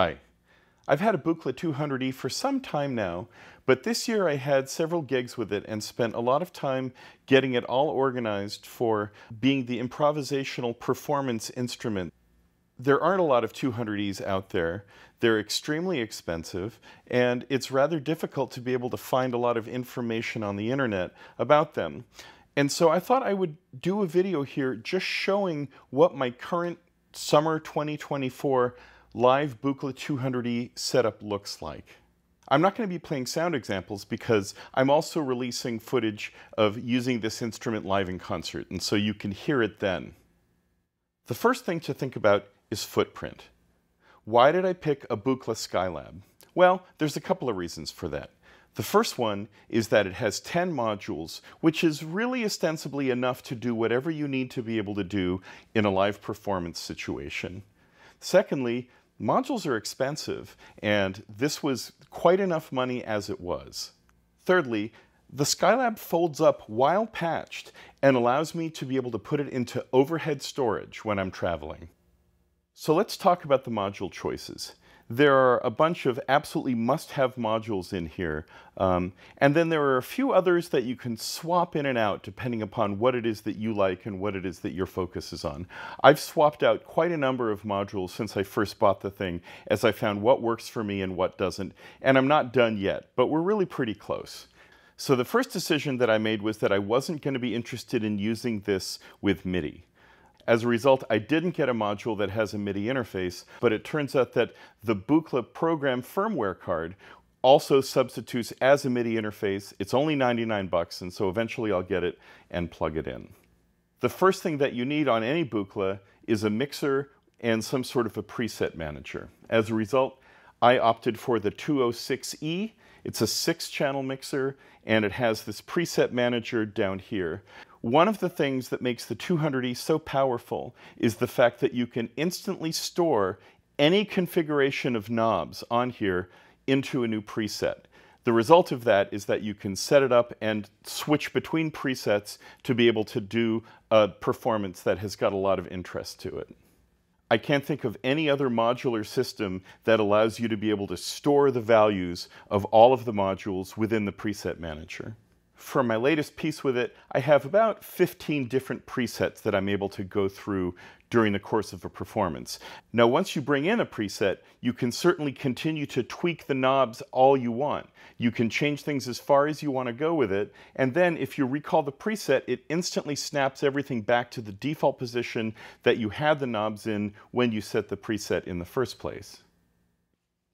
Hi. I've had a Buchla 200E for some time now, but this year I had several gigs with it and spent a lot of time getting it all organized for being the improvisational performance instrument. There aren't a lot of 200Es out there. They're extremely expensive, and it's rather difficult to be able to find a lot of information on the internet about them. And so I thought I would do a video here just showing what my current summer 2024 live Buchla 200E setup looks like. I'm not going to be playing sound examples because I'm also releasing footage of using this instrument live in concert, and so you can hear it then. The first thing to think about is footprint. Why did I pick a Buchla Skylab? Well, there's a couple of reasons for that. The first one is that it has 10 modules, which is really ostensibly enough to do whatever you need to be able to do in a live performance situation. Secondly, modules are expensive, and this was quite enough money as it was. Thirdly, the Skylab folds up while patched and allows me to be able to put it into overhead storage when I'm traveling. So let's talk about the module choices. There are a bunch of absolutely must-have modules in here, um, and then there are a few others that you can swap in and out depending upon what it is that you like and what it is that your focus is on. I've swapped out quite a number of modules since I first bought the thing as I found what works for me and what doesn't, and I'm not done yet, but we're really pretty close. So the first decision that I made was that I wasn't going to be interested in using this with MIDI. As a result, I didn't get a module that has a MIDI interface, but it turns out that the Buchla program firmware card also substitutes as a MIDI interface. It's only 99 bucks, and so eventually I'll get it and plug it in. The first thing that you need on any Buchla is a mixer and some sort of a preset manager. As a result, I opted for the 206E. It's a six channel mixer and it has this preset manager down here. One of the things that makes the 200E so powerful is the fact that you can instantly store any configuration of knobs on here into a new preset. The result of that is that you can set it up and switch between presets to be able to do a performance that has got a lot of interest to it. I can't think of any other modular system that allows you to be able to store the values of all of the modules within the preset manager for my latest piece with it, I have about 15 different presets that I'm able to go through during the course of a performance. Now, once you bring in a preset, you can certainly continue to tweak the knobs all you want. You can change things as far as you want to go with it, and then if you recall the preset, it instantly snaps everything back to the default position that you had the knobs in when you set the preset in the first place.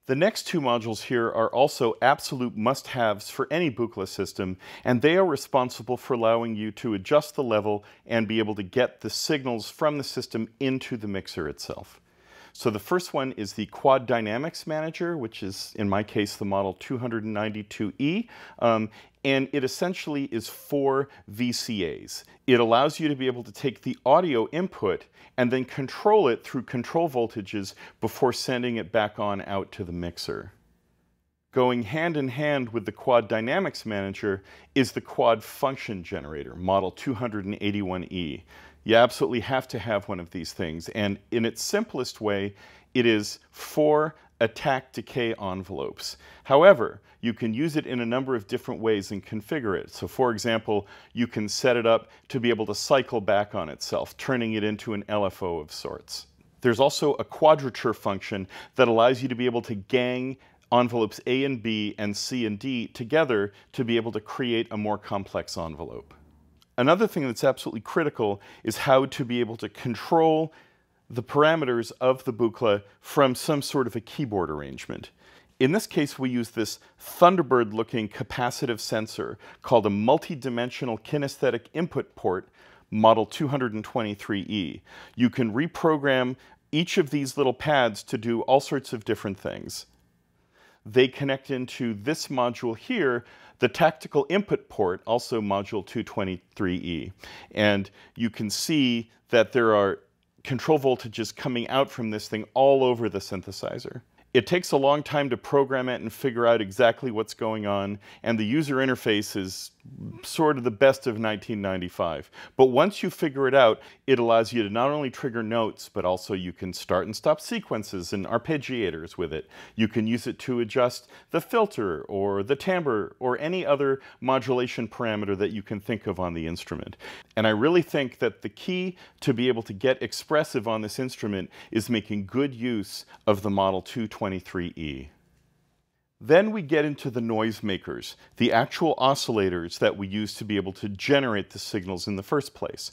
The next two modules here are also absolute must-haves for any Buchla system, and they are responsible for allowing you to adjust the level and be able to get the signals from the system into the mixer itself. So the first one is the Quad Dynamics Manager, which is, in my case, the model 292E. Um, and it essentially is four VCAs. It allows you to be able to take the audio input and then control it through control voltages before sending it back on out to the mixer. Going hand in hand with the Quad Dynamics Manager is the Quad Function Generator, model 281E. You absolutely have to have one of these things. And in its simplest way, it is four attack decay envelopes. However, you can use it in a number of different ways and configure it. So for example, you can set it up to be able to cycle back on itself, turning it into an LFO of sorts. There's also a quadrature function that allows you to be able to gang envelopes A and B and C and D together to be able to create a more complex envelope. Another thing that's absolutely critical is how to be able to control the parameters of the Buchla from some sort of a keyboard arrangement. In this case, we use this Thunderbird-looking capacitive sensor called a multi-dimensional kinesthetic input port, model 223E. You can reprogram each of these little pads to do all sorts of different things. They connect into this module here, the tactile input port, also module 223E. And you can see that there are control voltages coming out from this thing all over the synthesizer. It takes a long time to program it and figure out exactly what's going on, and the user interface is sort of the best of 1995. But once you figure it out, it allows you to not only trigger notes, but also you can start and stop sequences and arpeggiators with it. You can use it to adjust the filter or the timbre or any other modulation parameter that you can think of on the instrument. And I really think that the key to be able to get expressive on this instrument is making good use of the Model 223E. Then we get into the noisemakers, the actual oscillators that we use to be able to generate the signals in the first place.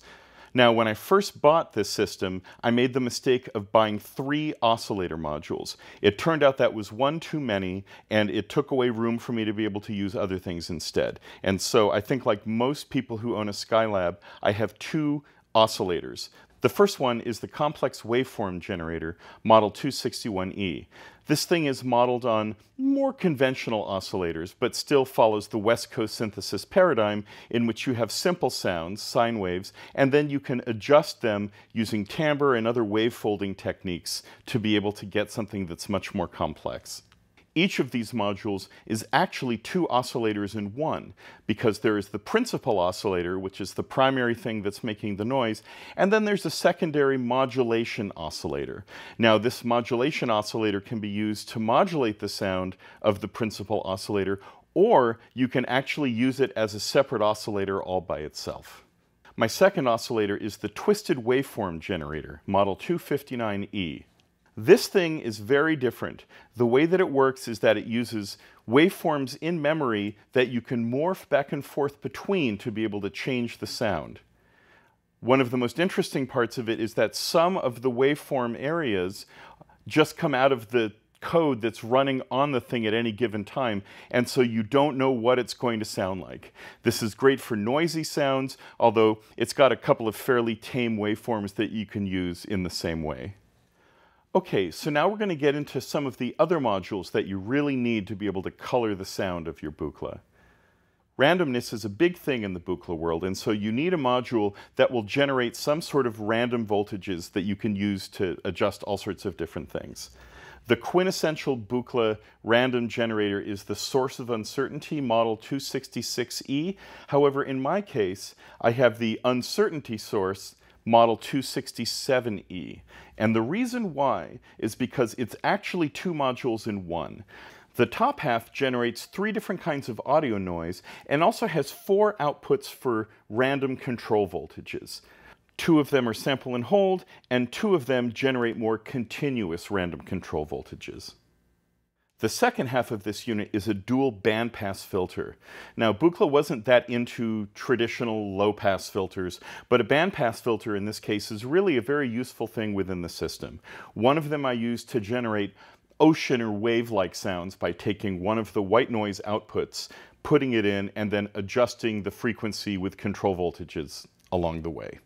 Now, when I first bought this system, I made the mistake of buying three oscillator modules. It turned out that was one too many, and it took away room for me to be able to use other things instead. And so I think like most people who own a Skylab, I have two oscillators. The first one is the complex waveform generator, model 261E. This thing is modeled on more conventional oscillators, but still follows the West Coast synthesis paradigm in which you have simple sounds, sine waves, and then you can adjust them using timbre and other wave folding techniques to be able to get something that's much more complex. Each of these modules is actually two oscillators in one, because there is the principal oscillator, which is the primary thing that's making the noise, and then there's a secondary modulation oscillator. Now, this modulation oscillator can be used to modulate the sound of the principal oscillator, or you can actually use it as a separate oscillator all by itself. My second oscillator is the twisted waveform generator, model 259E. This thing is very different. The way that it works is that it uses waveforms in memory that you can morph back and forth between to be able to change the sound. One of the most interesting parts of it is that some of the waveform areas just come out of the code that's running on the thing at any given time, and so you don't know what it's going to sound like. This is great for noisy sounds, although it's got a couple of fairly tame waveforms that you can use in the same way. Okay, so now we're going to get into some of the other modules that you really need to be able to color the sound of your Buchla. Randomness is a big thing in the Buchla world, and so you need a module that will generate some sort of random voltages that you can use to adjust all sorts of different things. The quintessential Buchla random generator is the source of uncertainty model 266E. However, in my case, I have the uncertainty source model 267E. And the reason why is because it's actually two modules in one. The top half generates three different kinds of audio noise and also has four outputs for random control voltages. Two of them are sample and hold, and two of them generate more continuous random control voltages. The second half of this unit is a dual bandpass filter. Now, Buchla wasn't that into traditional low-pass filters, but a bandpass filter in this case is really a very useful thing within the system. One of them I use to generate ocean or wave-like sounds by taking one of the white noise outputs, putting it in, and then adjusting the frequency with control voltages along the way.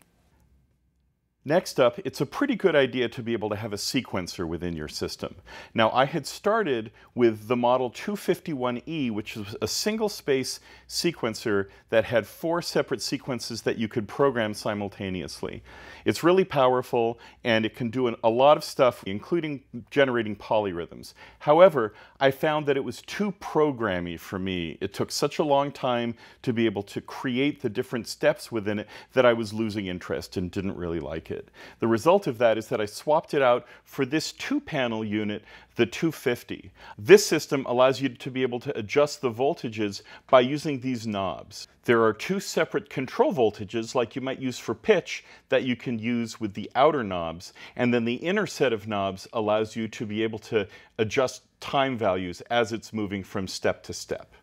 Next up, it's a pretty good idea to be able to have a sequencer within your system. Now, I had started with the Model 251E, which was a single space sequencer that had four separate sequences that you could program simultaneously. It's really powerful and it can do an, a lot of stuff, including generating polyrhythms. However, I found that it was too programmy for me. It took such a long time to be able to create the different steps within it that I was losing interest and didn't really like it. The result of that is that I swapped it out for this two panel unit, the 250. This system allows you to be able to adjust the voltages by using these knobs. There are two separate control voltages like you might use for pitch that you can use with the outer knobs. And then the inner set of knobs allows you to be able to adjust time values as it's moving from step to step.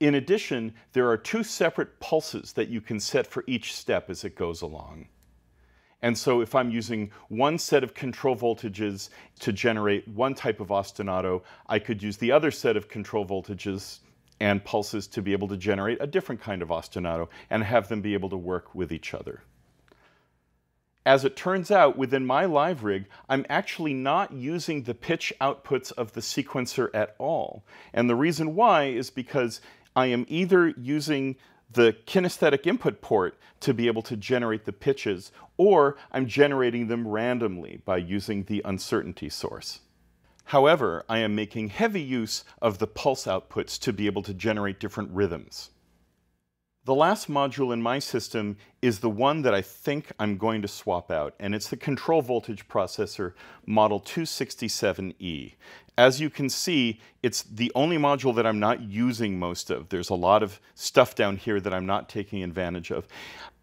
In addition, there are two separate pulses that you can set for each step as it goes along. And so if I'm using one set of control voltages to generate one type of ostinato, I could use the other set of control voltages and pulses to be able to generate a different kind of ostinato and have them be able to work with each other. As it turns out, within my live rig, I'm actually not using the pitch outputs of the sequencer at all. And the reason why is because I am either using the kinesthetic input port to be able to generate the pitches, or I'm generating them randomly by using the uncertainty source. However, I am making heavy use of the pulse outputs to be able to generate different rhythms. The last module in my system is the one that I think I'm going to swap out, and it's the control voltage processor model 267E. As you can see, it's the only module that I'm not using most of. There's a lot of stuff down here that I'm not taking advantage of.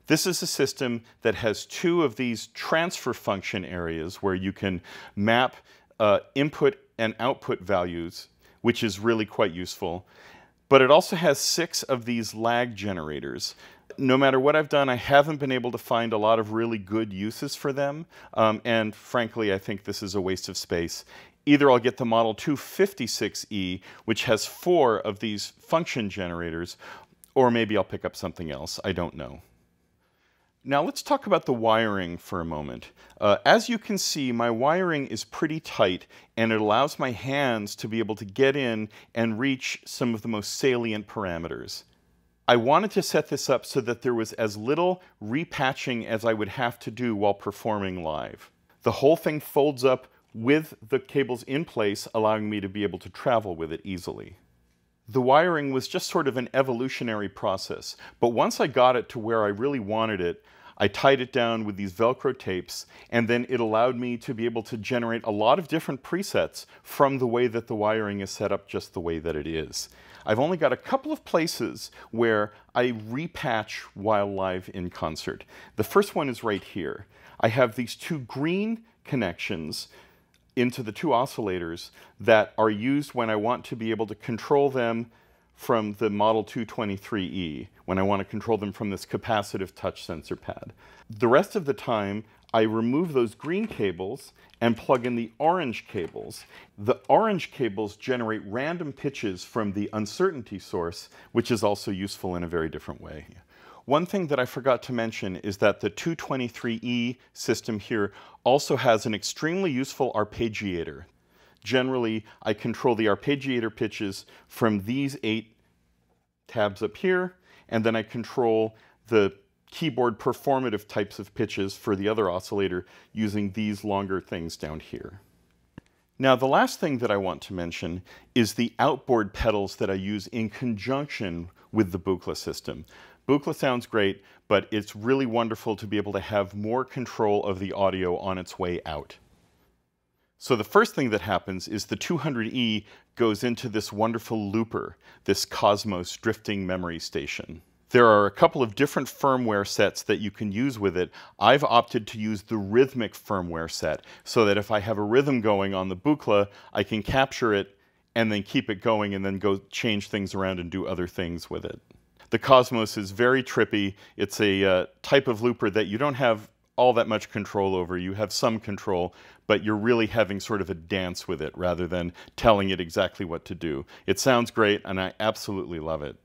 This is a system that has two of these transfer function areas where you can map uh, input and output values, which is really quite useful. But it also has six of these lag generators. No matter what I've done, I haven't been able to find a lot of really good uses for them. Um, and frankly, I think this is a waste of space. Either I'll get the Model 256E, which has four of these function generators, or maybe I'll pick up something else. I don't know. Now let's talk about the wiring for a moment. Uh, as you can see, my wiring is pretty tight and it allows my hands to be able to get in and reach some of the most salient parameters. I wanted to set this up so that there was as little repatching as I would have to do while performing live. The whole thing folds up with the cables in place, allowing me to be able to travel with it easily the wiring was just sort of an evolutionary process. But once I got it to where I really wanted it, I tied it down with these Velcro tapes, and then it allowed me to be able to generate a lot of different presets from the way that the wiring is set up just the way that it is. I've only got a couple of places where I repatch while live in concert. The first one is right here. I have these two green connections into the two oscillators that are used when I want to be able to control them from the Model 223E, when I want to control them from this capacitive touch sensor pad. The rest of the time, I remove those green cables and plug in the orange cables. The orange cables generate random pitches from the uncertainty source, which is also useful in a very different way. One thing that I forgot to mention is that the 223E system here also has an extremely useful arpeggiator. Generally, I control the arpeggiator pitches from these eight tabs up here, and then I control the keyboard performative types of pitches for the other oscillator using these longer things down here. Now, the last thing that I want to mention is the outboard pedals that I use in conjunction with the Buchla system. Buchla sounds great, but it's really wonderful to be able to have more control of the audio on its way out. So the first thing that happens is the 200E goes into this wonderful looper, this Cosmos drifting memory station. There are a couple of different firmware sets that you can use with it. I've opted to use the rhythmic firmware set so that if I have a rhythm going on the Buchla, I can capture it and then keep it going and then go change things around and do other things with it. The Cosmos is very trippy. It's a uh, type of looper that you don't have all that much control over. You have some control, but you're really having sort of a dance with it rather than telling it exactly what to do. It sounds great, and I absolutely love it.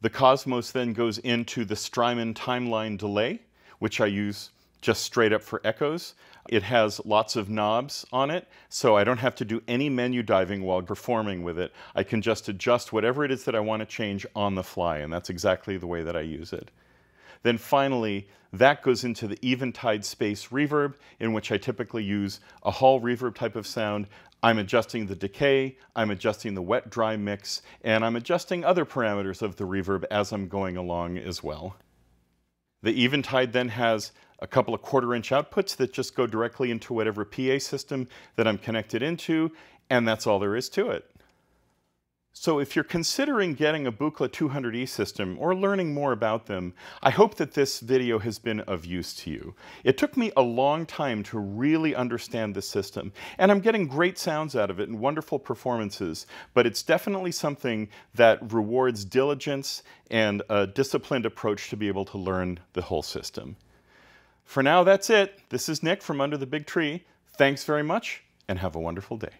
The Cosmos then goes into the Strymon timeline delay, which I use just straight up for echoes. It has lots of knobs on it, so I don't have to do any menu diving while performing with it. I can just adjust whatever it is that I want to change on the fly, and that's exactly the way that I use it. Then finally, that goes into the Eventide space reverb, in which I typically use a hall reverb type of sound. I'm adjusting the decay, I'm adjusting the wet-dry mix, and I'm adjusting other parameters of the reverb as I'm going along as well. The Eventide then has a couple of quarter inch outputs that just go directly into whatever PA system that I'm connected into, and that's all there is to it. So if you're considering getting a Buchla 200E system or learning more about them, I hope that this video has been of use to you. It took me a long time to really understand the system, and I'm getting great sounds out of it and wonderful performances, but it's definitely something that rewards diligence and a disciplined approach to be able to learn the whole system. For now, that's it. This is Nick from Under the Big Tree. Thanks very much, and have a wonderful day.